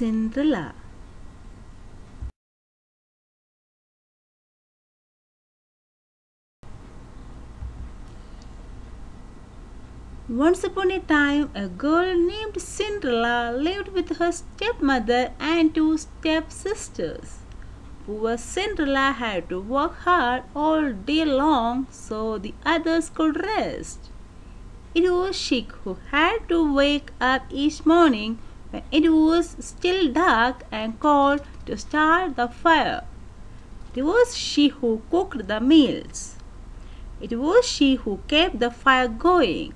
Cinderella. Once upon a time, a girl named Cinderella lived with her stepmother and two stepsisters. Poor Cinderella had to work hard all day long so the others could rest. It was she who had to wake up each morning when it was still dark and cold to start the fire. It was she who cooked the meals. It was she who kept the fire going.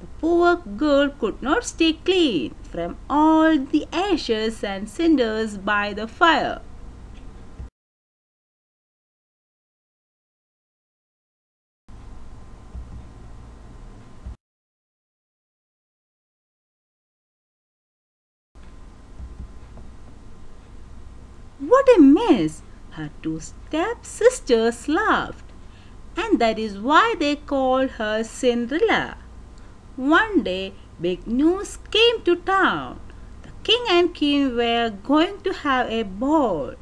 The poor girl could not stay clean from all the ashes and cinders by the fire. What a mess! Her two step sisters laughed, and that is why they called her Cinderella. One day, big news came to town. The king and queen were going to have a ball.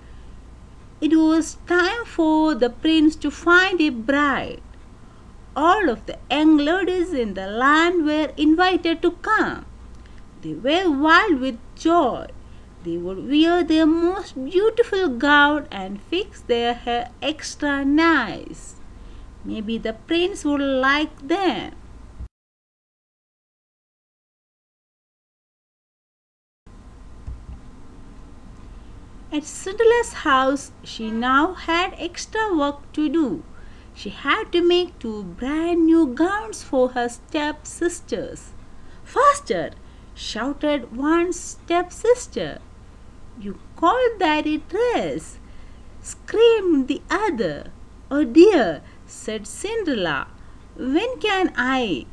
It was time for the prince to find a bride. All of the young ladies in the land were invited to come. They were wild with joy. They would wear their most beautiful gown and fix their hair extra nice. Maybe the prince would like them. At Cinderella's house, she now had extra work to do. She had to make two brand new gowns for her stepsisters. Faster! shouted one stepsister. You call that a dress? screamed the other. Oh dear, said Cinderella. When can I?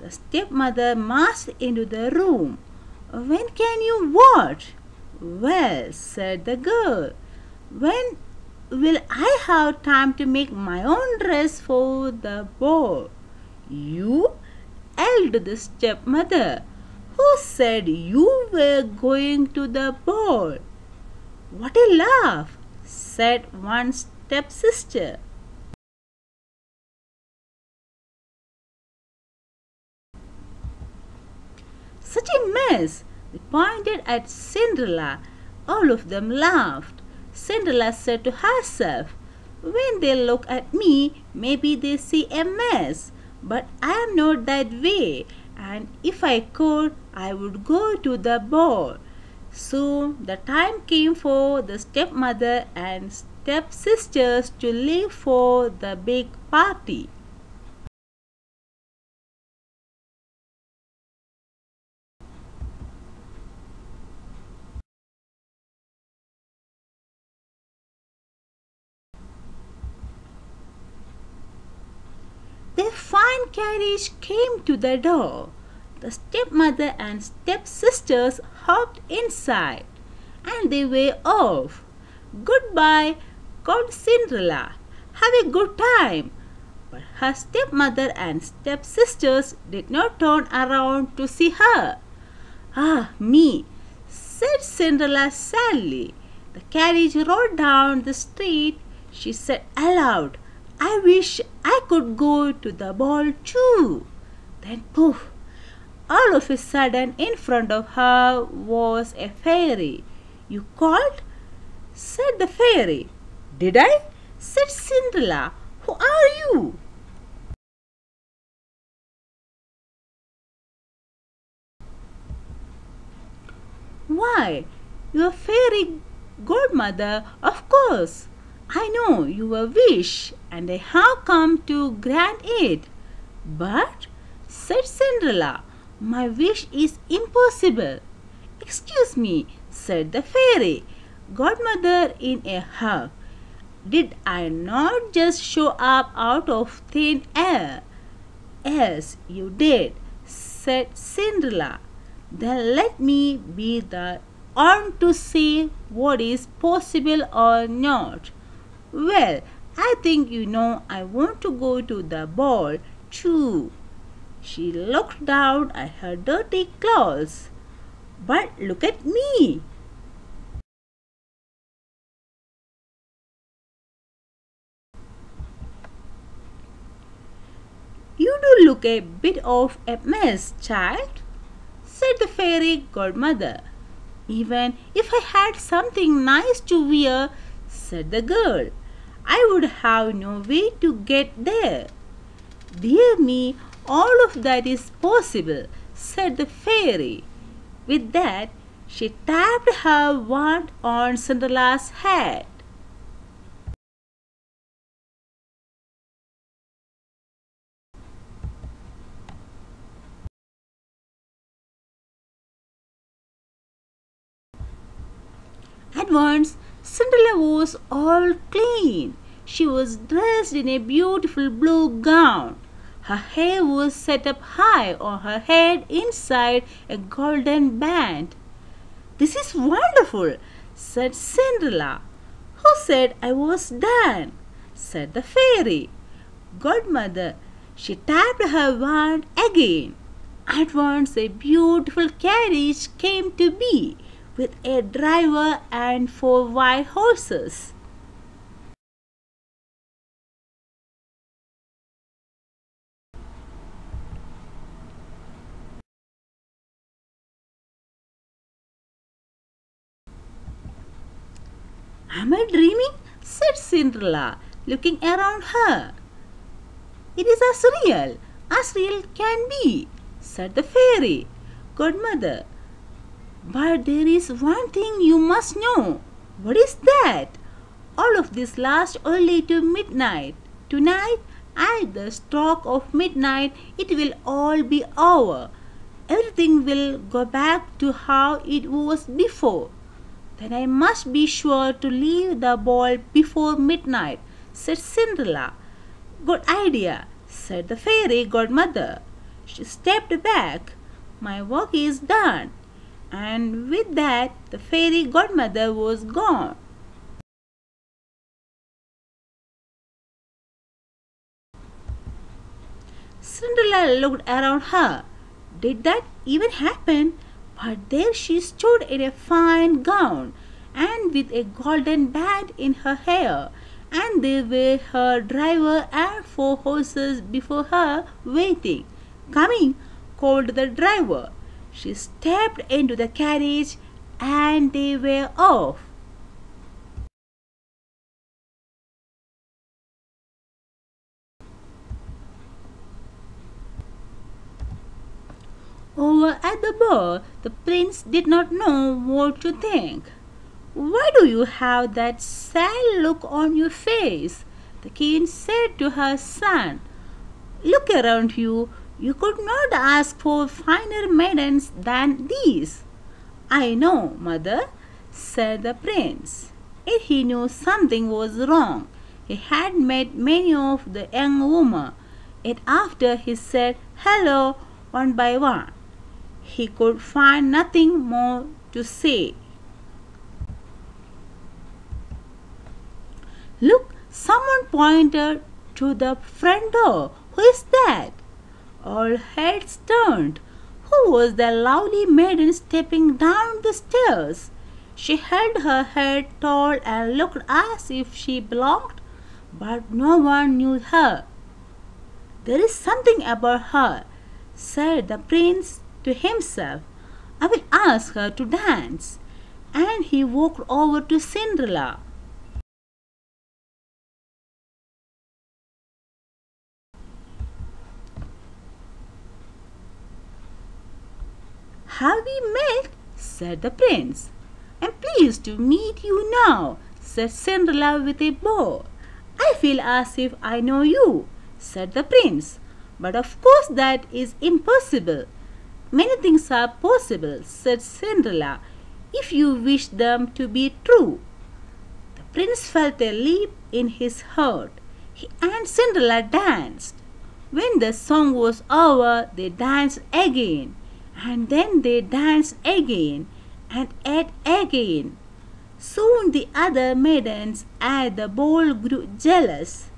The stepmother marched into the room. When can you what? Well, said the girl, when will I have time to make my own dress for the ball? You? yelled the stepmother. Who said you were going to the ball? What a laugh, said one stepsister. Such a mess! They pointed at Cinderella. All of them laughed. Cinderella said to herself, When they look at me, maybe they see a mess. But I am not that way, and if I could, I would go to the ball. Soon the time came for the stepmother and stepsisters to leave for the big party. Their carriage came to the door. The stepmother and stepsisters hopped inside, and they were off. Goodbye, called Cinderella. Have a good time. But her stepmother and stepsisters did not turn around to see her. Ah, me, said Cinderella sadly. The carriage rolled down the street. She said aloud, I wish I could go to the ball too. Then poof! All of a sudden, in front of her was a fairy. You called? said the fairy. Did I? said Cinderella. Who are you? Why, your fairy godmother, of course. I know your wish, and I have come to grant it. But, said Cinderella, my wish is impossible. Excuse me, said the fairy, godmother in a huff. Did I not just show up out of thin air? Yes, you did, said Cinderella. Then let me be the one to say what is possible or not. Well, I think you know I want to go to the ball too. She looked down at her dirty clothes. But look at me. You do look a bit of a mess, child, said the fairy godmother. Even if I had something nice to wear, said the girl. I would have no way to get there. Dear me, all of that is possible, said the fairy. With that, she tapped her wand on Cinderella's head. At once, Cinderella was all clean. She was dressed in a beautiful blue gown. Her hair was set up high on her head inside a golden band. This is wonderful, said Cinderella. Who said I was done? said the fairy. Godmother, she tapped her wand again. At once a beautiful carriage came to be with a driver and four white horses. Am I dreaming? said Cinderella, looking around her. It is as real as real can be, said the fairy. Godmother, but there is one thing you must know. What is that? All of this lasts only to midnight. Tonight, at the stroke of midnight, it will all be over. Everything will go back to how it was before. Then I must be sure to leave the ball before midnight, said Cinderella. Good idea, said the fairy godmother. She stepped back. My work is done and with that the fairy godmother was gone. Cinderella looked around her. Did that even happen? But there she stood in a fine gown and with a golden band in her hair, and there were her driver and four horses before her waiting. Coming, called the driver. She stepped into the carriage and they were off. Over at the ball, the prince did not know what to think. Why do you have that sad look on your face? The king said to her son. Look around you. You could not ask for finer maidens than these. I know, mother, said the prince. If he knew something was wrong. He had met many of the young women. and after he said hello one by one, he could find nothing more to say. Look, someone pointed to the front door. Who is that? All heads turned. Who was the lovely maiden stepping down the stairs? She held her head tall and looked as if she belonged, but no one knew her. There is something about her, said the prince to himself. I will ask her to dance. And he walked over to Cinderella. Have we met? said the prince. I am pleased to meet you now, said Cinderella with a bow. I feel as if I know you, said the prince. But of course that is impossible. Many things are possible, said Cinderella, if you wish them to be true. The prince felt a leap in his heart. He and Cinderella danced. When the song was over, they danced again and then they danced again and ate again. Soon the other maidens at the ball grew jealous.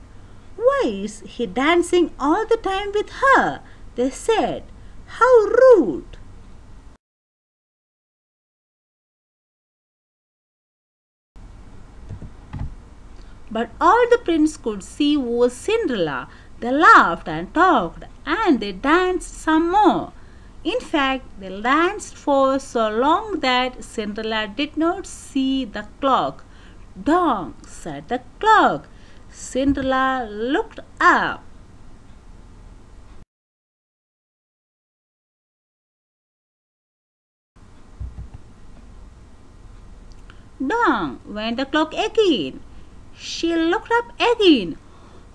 Why is he dancing all the time with her? They said. How rude! But all the prince could see was Cinderella They laughed and talked and they danced some more. In fact, they danced for so long that Cinderella did not see the clock. Dong, said the clock. Cinderella looked up. Dong went the clock again. She looked up again.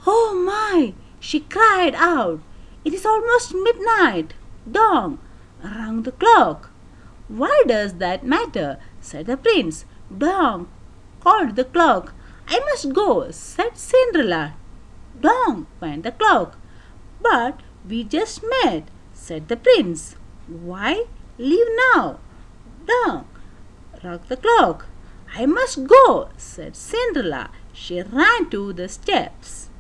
Oh my! she cried out. It is almost midnight. Dong rang the clock. Why does that matter? said the prince. Dong called the clock. I must go, said Cinderella. Dong went the clock. But we just met, said the prince. Why leave now? Dong rang the clock. I must go, said Cinderella. She ran to the steps.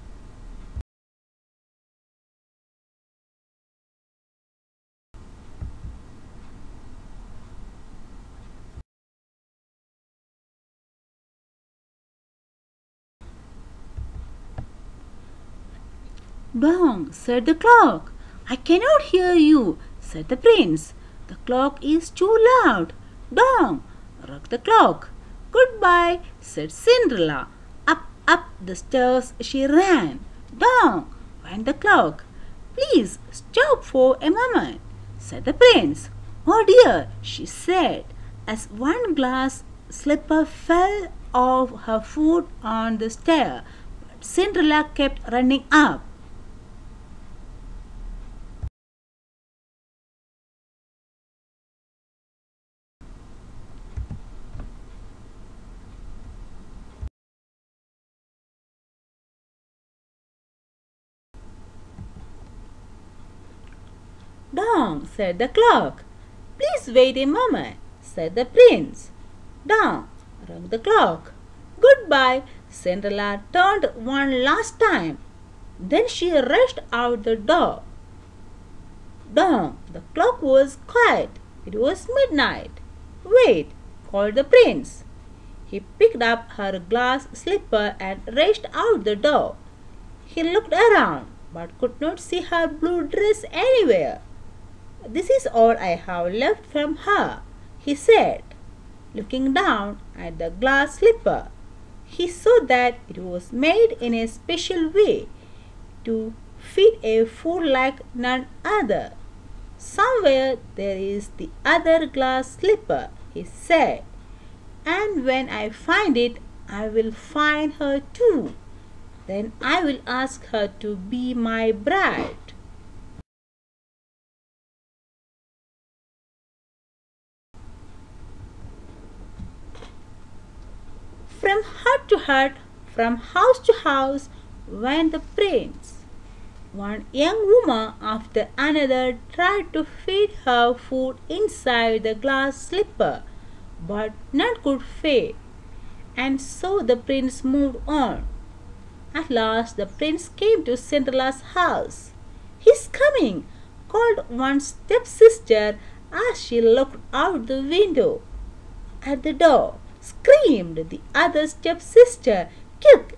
Dong, said the clock. I cannot hear you, said the prince. The clock is too loud. Dong, rang the clock. Goodbye, said Cinderella. Up, up the stairs she ran. Dong went the clock. Please stop for a moment, said the prince. Oh dear, she said, as one glass slipper fell off her foot on the stair. But Cinderella kept running up. Dong, said the clock. Please wait a moment, said the prince. Dong, rang the clock. Goodbye, Cinderella turned one last time. Then she rushed out the door. Dong, the clock was quiet. It was midnight. Wait, called the prince. He picked up her glass slipper and raced out the door. He looked around but could not see her blue dress anywhere. This is all I have left from her, he said, looking down at the glass slipper. He saw that it was made in a special way to fit a foot like none other. Somewhere there is the other glass slipper, he said, and when I find it, I will find her too. Then I will ask her to be my bride. From hut from house to house went the prince. One young woman after another tried to feed her food inside the glass slipper, but none could fit. And so the prince moved on. At last the prince came to Cinderella's house. He's coming, called one stepsister as she looked out the window. At the door, screamed the other stepsister. Quick!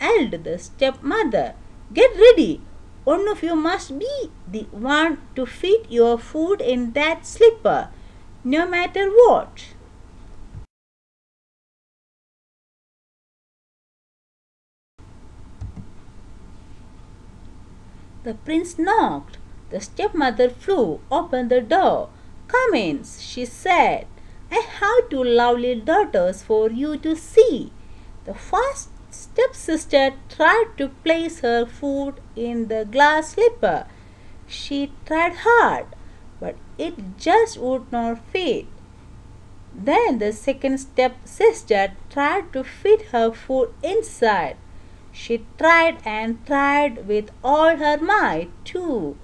yelled the stepmother. Get ready! One of you must be the one to fit your food in that slipper, no matter what. The prince knocked. The stepmother flew open the door. Come in, she said. I have two lovely daughters for you to see. The first stepsister tried to place her foot in the glass slipper. She tried hard, but it just would not fit. Then the second stepsister tried to fit her foot inside. She tried and tried with all her might too,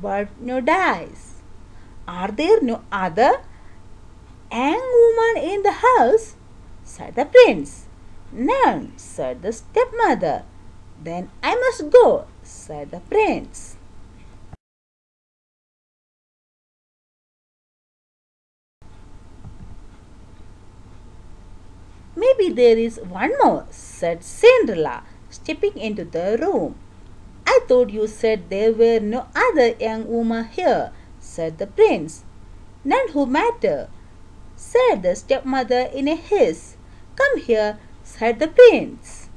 but no dice. Are there no other? The house? said the prince. None, said the stepmother. Then I must go, said the prince. Maybe there is one more, said Cinderella, stepping into the room. I thought you said there were no other young women here, said the prince. None who matter, said the stepmother in a hiss. Come here, said the prince.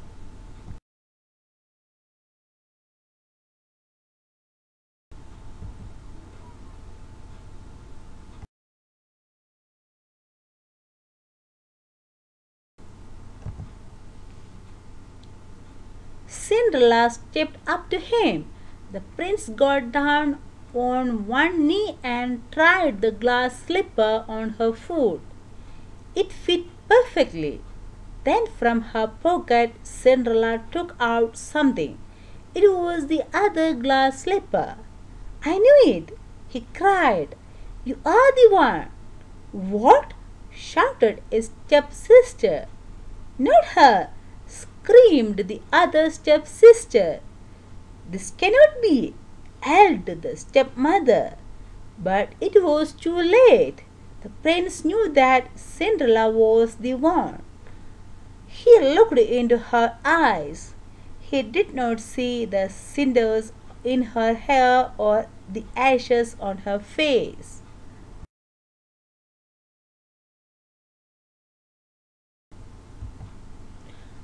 Cinderella stepped up to him. The prince got down on one knee and tried the glass slipper on her foot. It fit perfectly. Then from her pocket, Cinderella took out something. It was the other glass slipper. I knew it, he cried. You are the one. What? shouted his stepsister. Not her, screamed the other stepsister. This cannot be, yelled the stepmother. But it was too late. The prince knew that Cinderella was the one. He looked into her eyes. He did not see the cinders in her hair or the ashes on her face.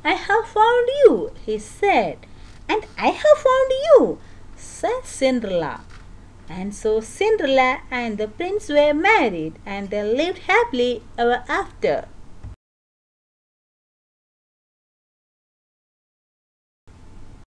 I have found you, he said. And I have found you, Cinderella. And so Cinderella and the prince were married and they lived happily ever after.